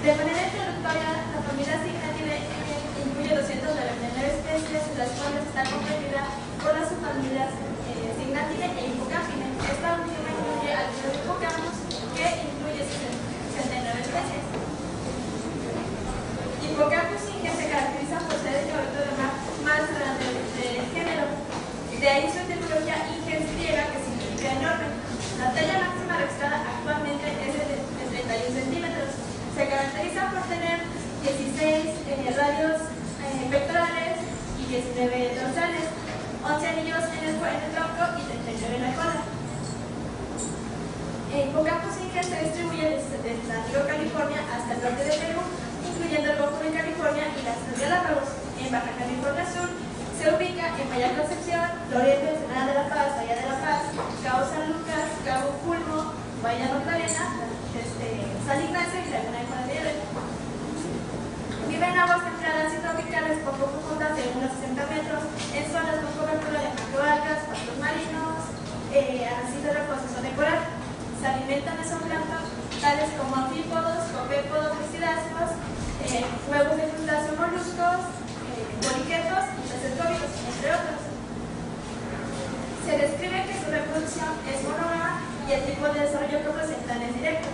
De manera introductoria, la familia Signatide incluye 299 especies, las cuales está comprendida por las subfamilias eh, e Hippocamine. Esta última incluye al Hippocampus, que incluye 69 especies. Hippocampus que se caracteriza por ser el de mar más grande del género. De ahí su etimología ingens griega, que significa enorme. La talla máxima registrada actualmente es de 31 centímetros. Se caracteriza por tener 16 eh, radios eh, pectorales y 19 dorsales, 11 anillos en el, en el tronco y 39 en la cola. Hippocampus ingens se distribuye desde, San California hasta el norte de Perú incluyendo el Golfo de California y las Islas Galápagos. En Baja California Sur se ubica en Bahía Concepción, Loreto, Ensenada de la Paz, Bahía de la Paz, Cabo San Lucas, Cabo Pulmo, Bahía Magdalena, este, San Ignacio y Laguna de Juan Vive en tales como anfípodos, copépodos, crustáceos, eh, huevos de crustáceos moluscos, eh, poliquetos y peces cóbicos, entre otros. Se describe que su reproducción es monógama y el tipo de desarrollo que presentan es directo.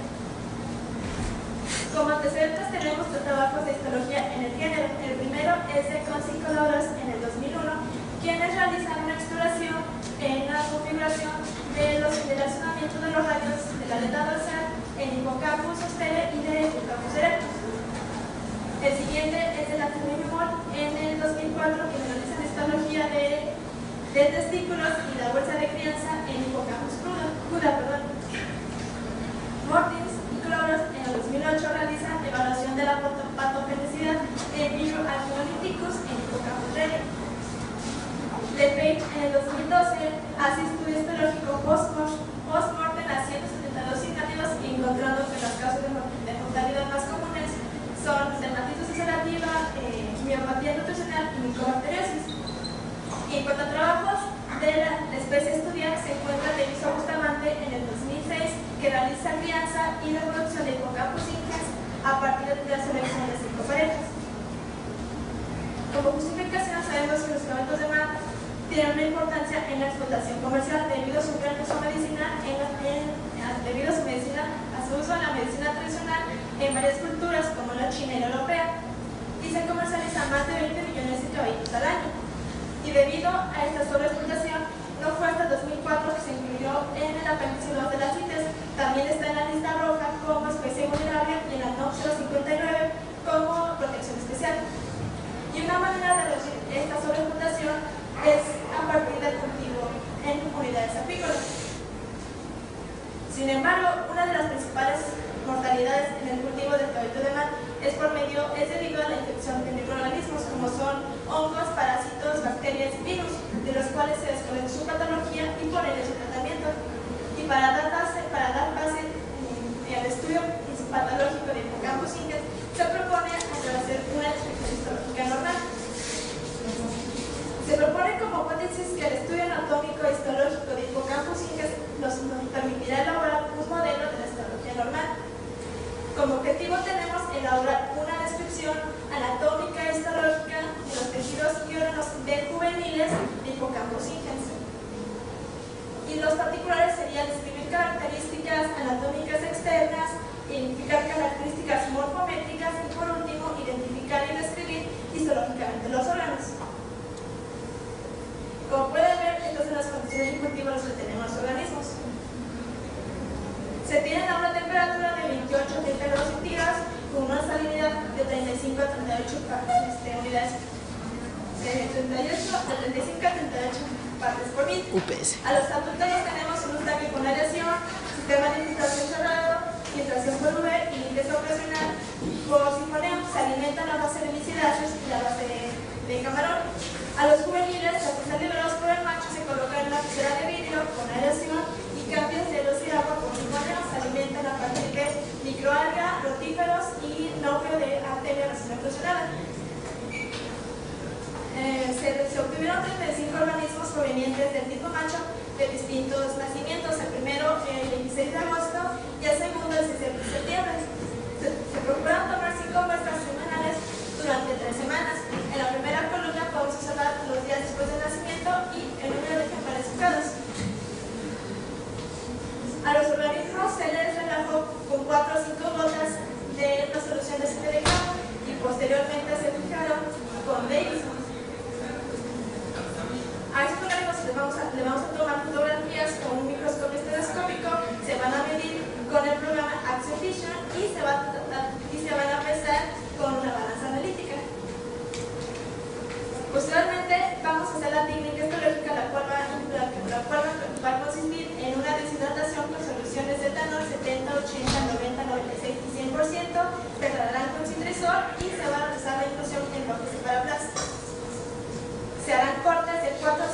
Como antecedentes tenemos dos trabajos de histología en el género. El primero es de Consi Colaboras en el 2001, quienes realizan una exploración en la configuración de los relacionamientos de los rayos de la aleta dorsal en hipocampus posterior y de hipocampus erectus. El siguiente es de la en el 2004, que realizan histología de, de testículos y la bolsa de crianza en hipocampus cruda, perdón. Mortins y Cloros en el 2008 realizan evaluación de la patogenicidad en microalcoholíticos en hipocampus rene. Lepage en el 2012 hace estudio histológico post-mortem a 172 signativos encontrando que las causas de mortalidad más comunes son dermatitis ulcerativa, eh, miopatía nutricional y micobacteriosis. Y en cuanto a trabajos de la especie estudiada, se encuentra Deviso Bustamante en el 2006, que realiza crianza y reproducción de hipocampus ingens a partir de la selección de cinco parejas. Como justificación, sabemos que los caballos de mar tienen una importancia en la explotación comercial debido a su gran uso medicinal, en, en, debido a su medicina, a su uso en la medicina tradicional en varias culturas como la china y la europea, y se comercializan más de 20 millones de caballos al año. Y debido a esta sobreexplotación, no fue hasta 2004 que se incluyó en el apéndice 2 de la CITES, también está en la lista roja como especie vulnerable y en la NOC 059 como protección especial. Y una manera de reducir esta sobreexplotación es a partir del cultivo en unidades apícolas. Sin embargo, una de las principales mortalidades en el cultivo del cabello de mar es por medio, es debido a la infección de microorganismos como son hongos, parásitos, bacterias virus, de los cuales se desconoce su patología y por ello su tratamiento. Y para dar base, para dar base eh, al estudio patológico de hipocampus inges, se propone establecer una descripción histológica normal. Se propone como hipótesis que el estudio anatómico e histológico de hipocampus inges nos permitirá elaborar un modelo de la histología normal. Objetivo tenemos elaborar una descripción anatómica e histológica de los tejidos y órganos de juveniles de hipocampus ingens. Y los particulares serían describir características anatómicas externas, identificar características morfométricas y por último identificar y describir histológicamente los órganos. Como pueden ver, son las condiciones de cultivo las tenemos los organismos. Se tienen a una temperatura de 28 a 30 grados centígrados con una salinidad de 35 a 38 este, unidades. De 38 a 35 a 38 partes por mil. UPS. A los adultos los tenemos un tanque con radiación, sistema de infiltración cerrado, filtración por UV y limpieza operacional por sifoneo. Se alimentan a base de misidáceos y a base de, de camarón. A los juveniles, los que están liberados por el macho, se colocan en una pecera de vidrio con aireación y cambios de luz y agua con sifoneo. Se alimentan a partir de microalga, rotíferos y núcleo de arteria recién eclosionada. Eh, se, se, obtuvieron 35 organismos provenientes del tipo macho de distintos nacimientos, el primero el 26 de agosto y el segundo el 16 de septiembre. Se, se procuraron tomar 4 o 5 gotas de una solución de CTDK y posteriormente se fijaron con Davidson. A estos organismos le vamos a, le vamos a tomar fotografías con un microscopio estereoscópico, se van a medir con el programa Action Vision y se, va a, y se van a pesar con una balanza analítica. Posteriormente vamos a hacer la técnica histológica, la cual va, la, cual va a consistir en una deshidratación con soluciones de etanol 70, 80, 90, 96 y 100%, prepararán con citresol y se va a realizar la inclusión en bloques de paraplasma. Se harán cortes de 4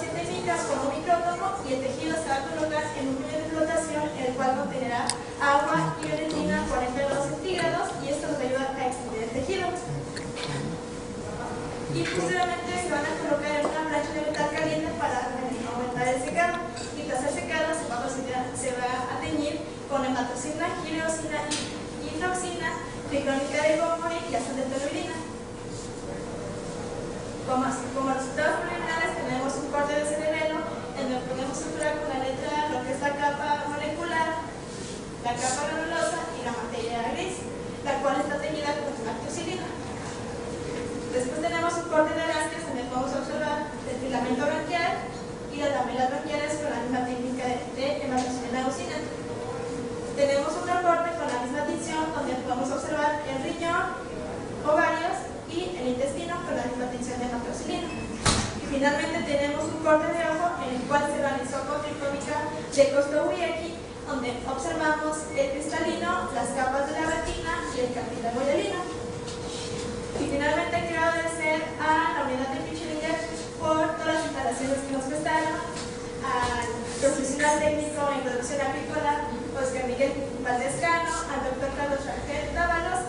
a 7 micras con micrótomo y el tejido se va a colocar en un medio de flotación el cual contenerá agua y bioretina a 40 grados centígrados y esto nos ayuda a extender el tejido. Y posteriormente se van a colocar en una plancha de metal caliente para aumentar el secado. Y tras el secado se va a, se va a teñir con hematocina, gireosina, hidroxina, triclónica de gomori y toluidina. Como, como resultados preliminares tenemos un corte de cerebelo en suturar con la letra lo que es la capa molecular, la capa granulosa y la materia gris, la cual está teñida con lactocilina. Después tenemos un corte de lastres donde podemos observar el filamento branquial y las lamelas branquiales con la misma técnica de, de hematocina Tenemos otro corte con la misma tinción donde podemos observar el riñón, ovarios y el intestino con la misma tinción de hematocilina. Y finalmente tenemos un corte de ojo en cual se realizó con de Kostowiecki donde observamos el cristalino, las capas de la retina y el cartílago hialino. Y finalmente quiero agradecer a la unidad de Pichilinger por todas las instalaciones que nos prestaron, al profesional técnico en producción apícola, Oscar Miguel Valdescano, al doctor Carlos Rangel Dávalos